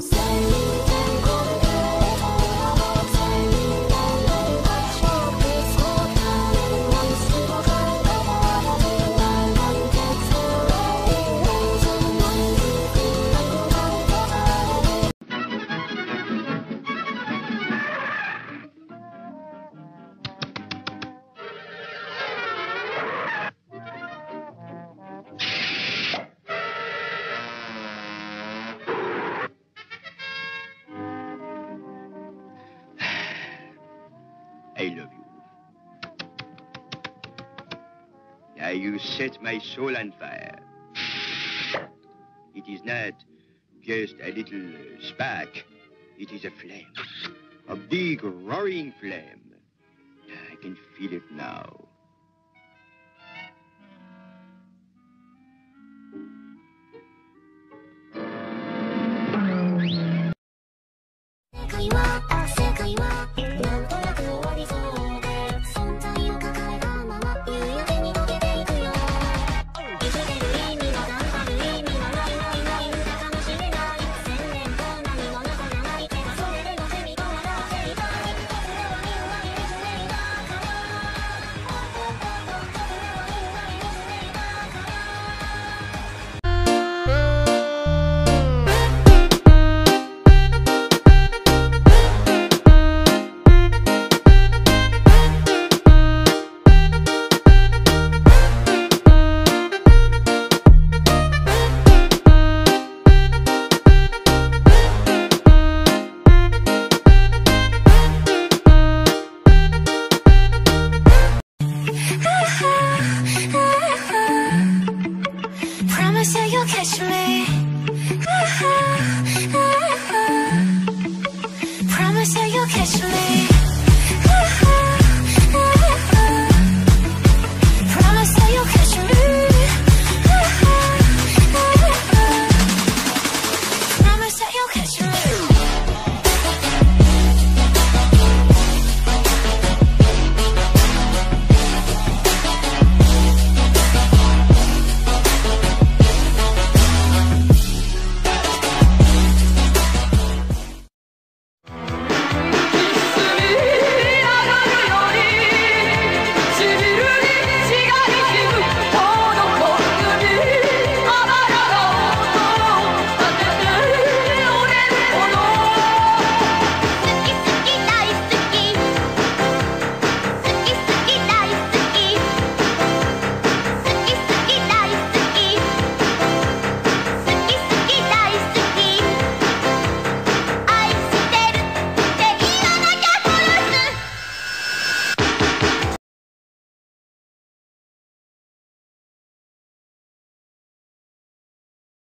Say I love you. Now you set my soul on fire. It is not just a little spark. It is a flame. A big, roaring flame. I can feel it now.